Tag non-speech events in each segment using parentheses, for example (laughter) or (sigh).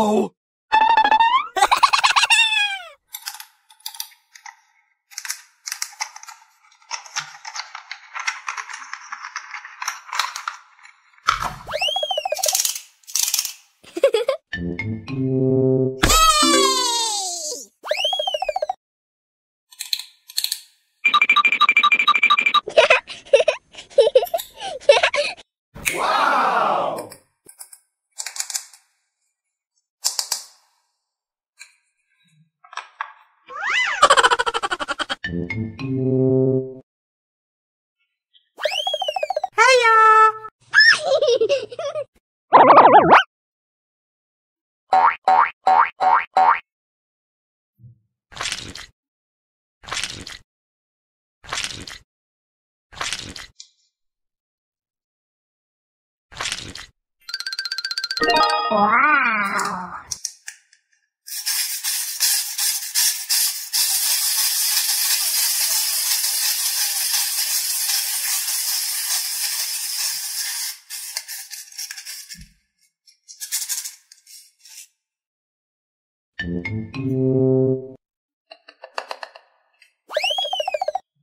Uh-oh!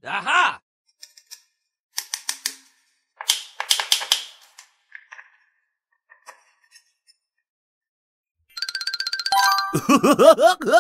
아하! (laughs)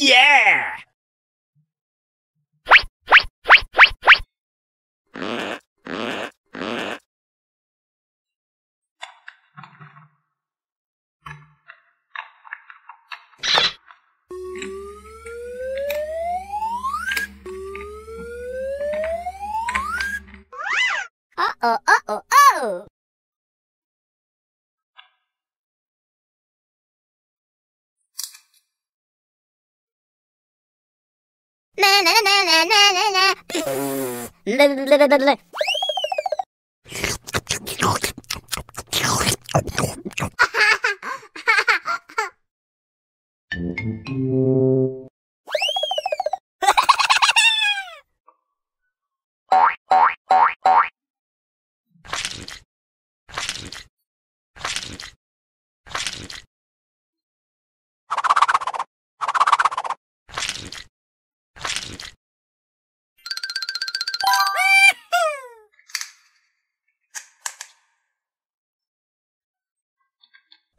yeah! Uh-oh, uh-oh, oh! Na na na na na na na. La la la la la. Na na na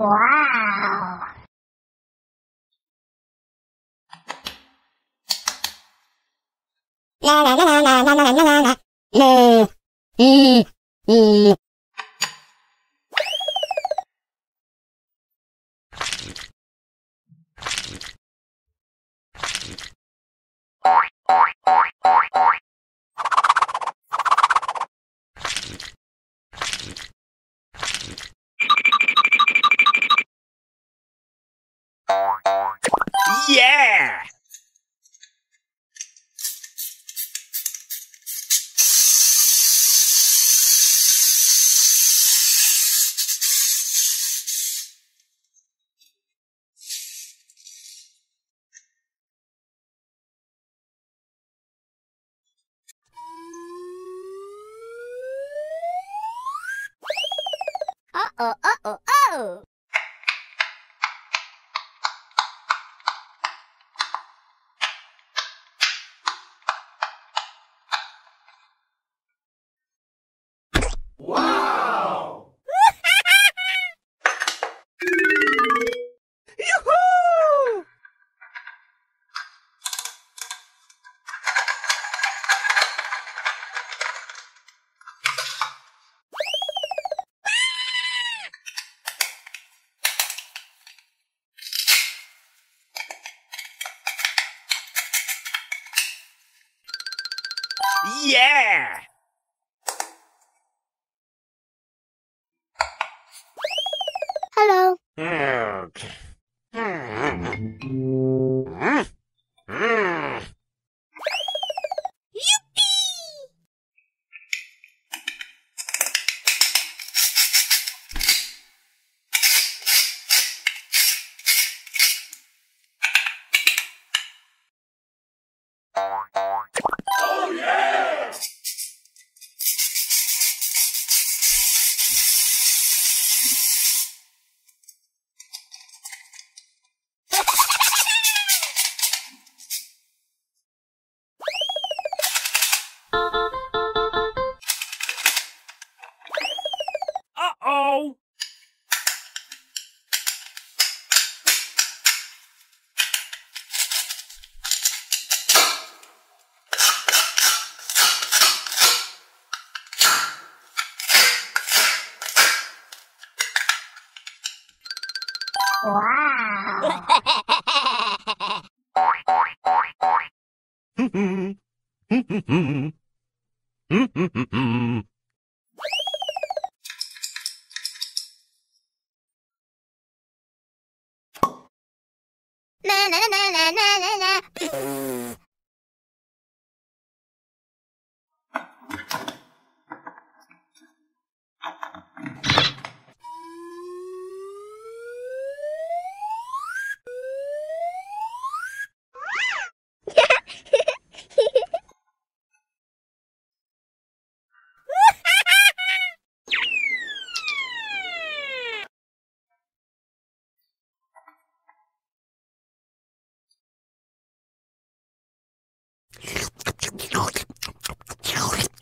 哇！啦啦啦啦啦啦啦啦啦啦啦！嗯嗯嗯。Oh, uh oh, oh.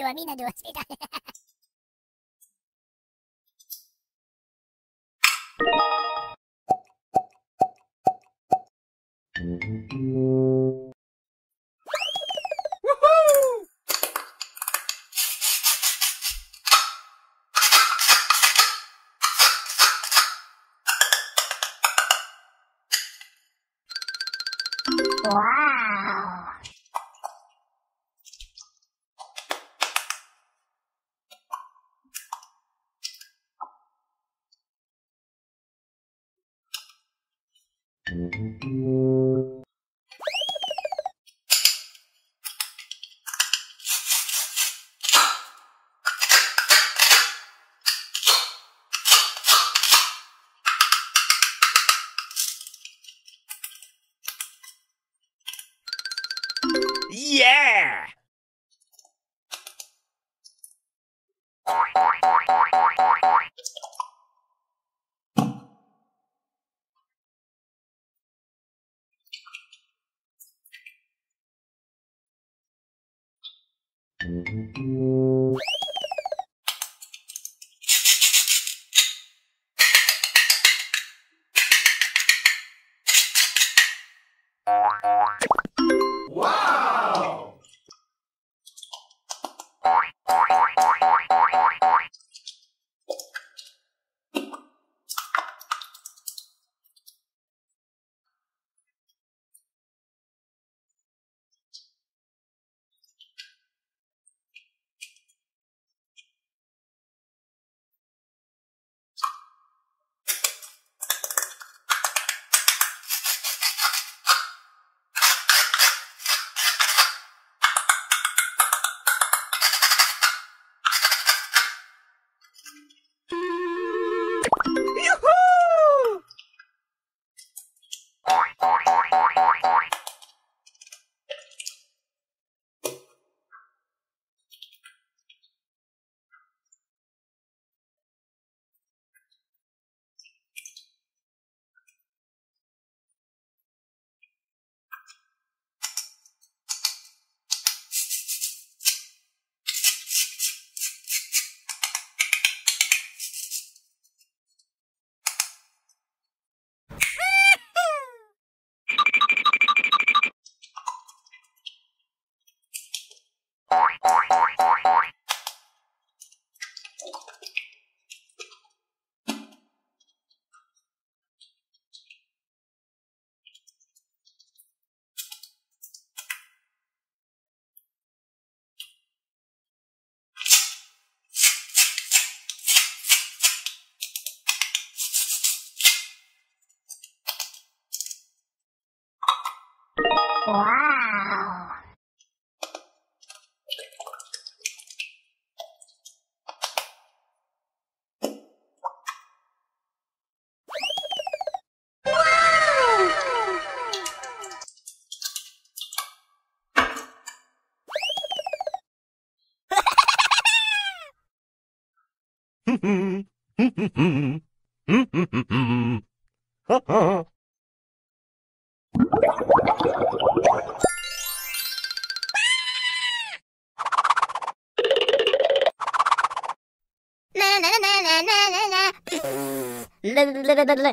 dopamina en tu hospital. Mm-hmm. இல்லை இல்லை இல்லை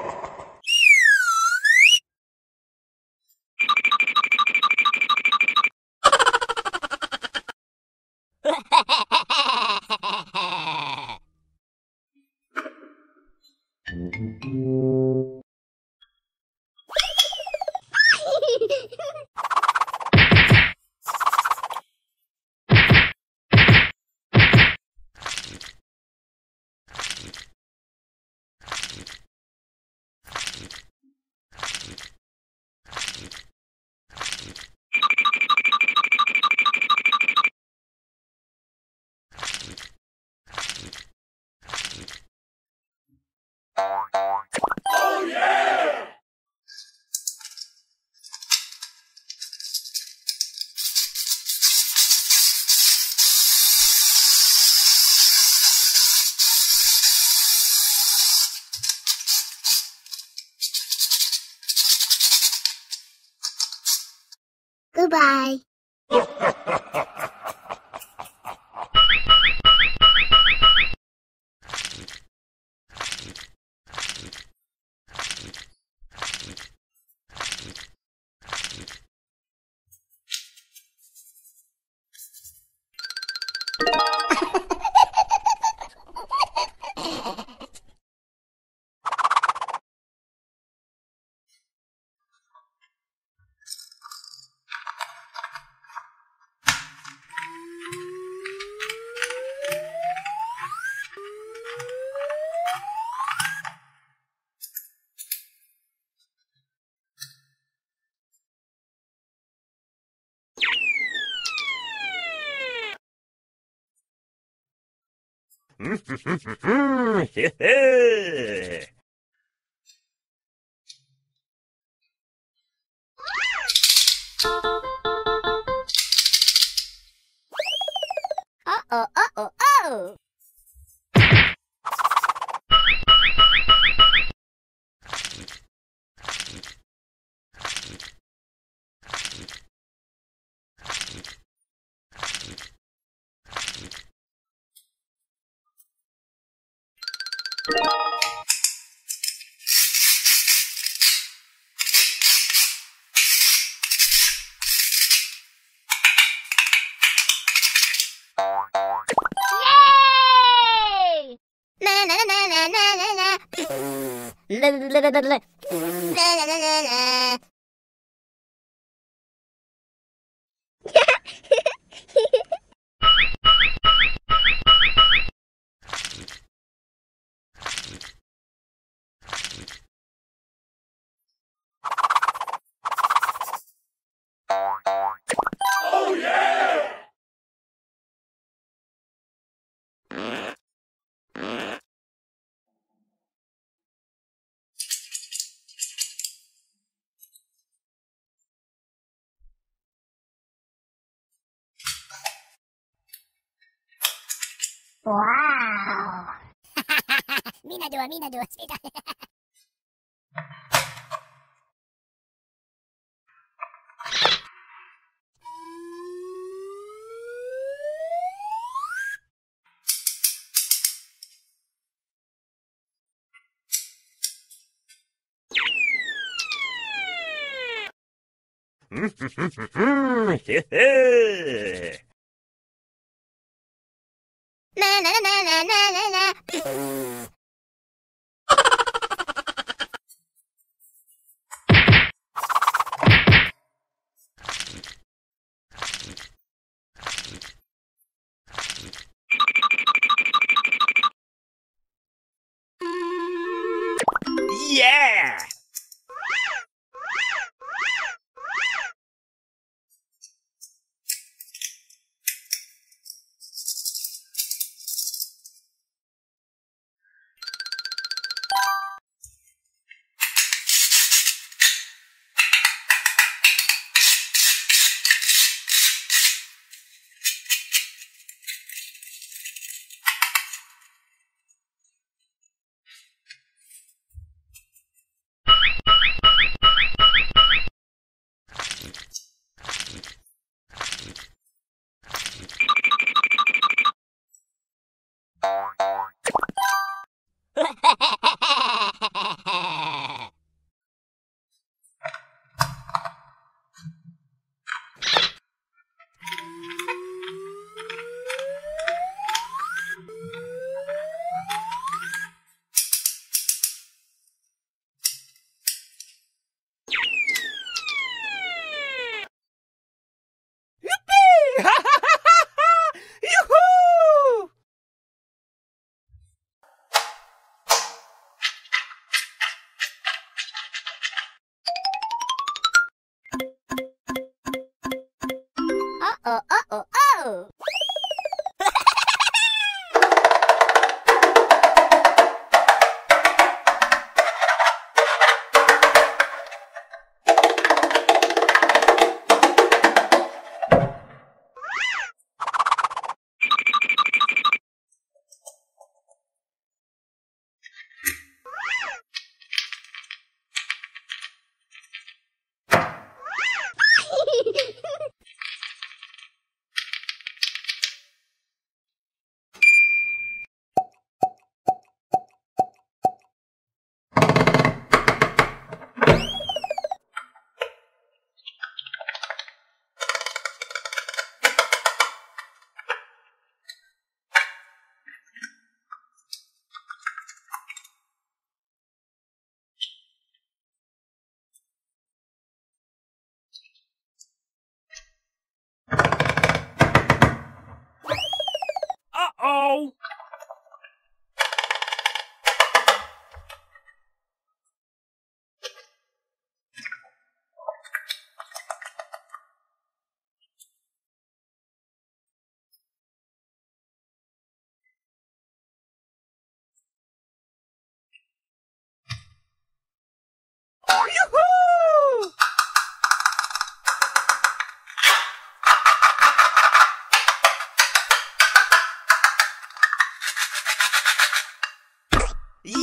Oh. Goodbye. Uh-oh, uh-oh, oh! Yay! Na わーみんなではみんなではつた。Na na na na.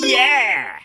Yeah!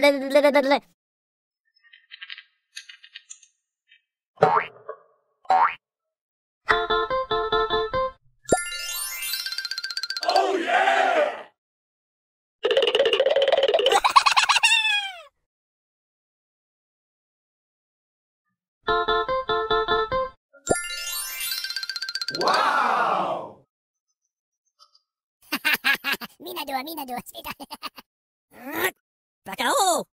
La la la la la. Mina dua, mina dua. Sika. Bakao! Ah!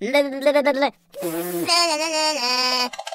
Na na na na na na na. La la la la la. La la la la la.